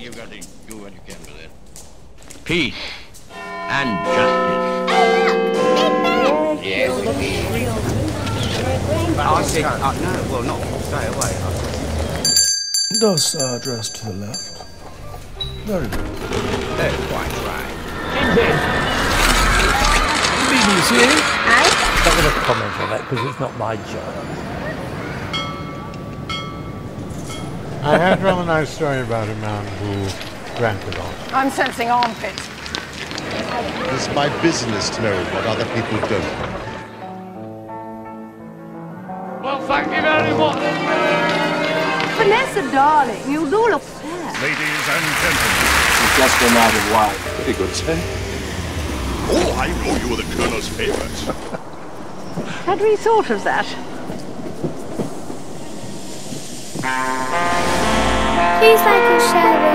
thing you've got to do what you can with it. Peace and justice. Yes. Oh, I think, uh, oh, no, well, not stay away. Does uh, address to the left. Very good. That's quite right. Indeed. BBC. Aye. I'm not going to comment on that because it's not my job. I had rather nice story about a man who ranted on. I'm sensing armpits. It's my business to know what other people don't. Well, thank you very much. Vanessa, darling, you do look fair. Ladies and gentlemen. She's just been out of wine. Very good, sir. Oh, I know you were the Colonel's favorite. Had we thought of that? Please like. Thank you.